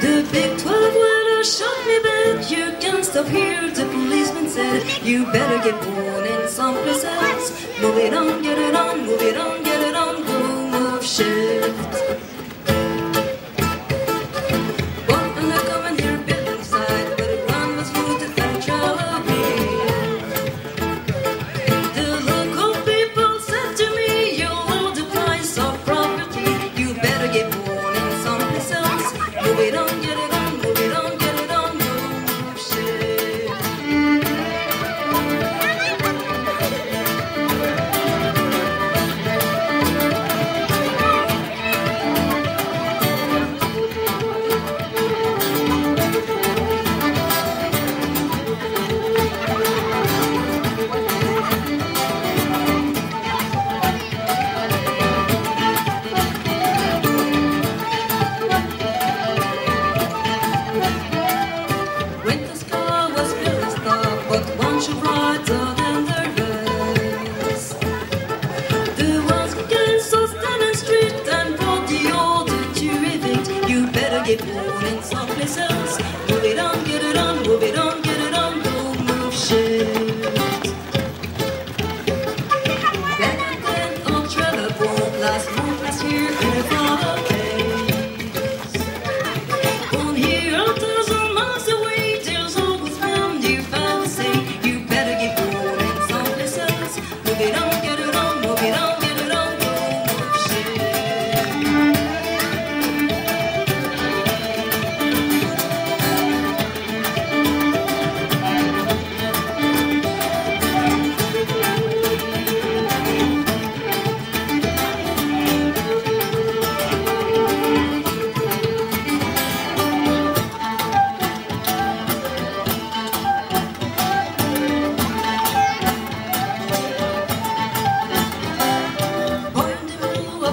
The big 12 when I shot me back, you can't stop here, the policeman said. You better get born in someplace else. Move it on, get it on, move it on, get it on, move shit. it warning softly sounds.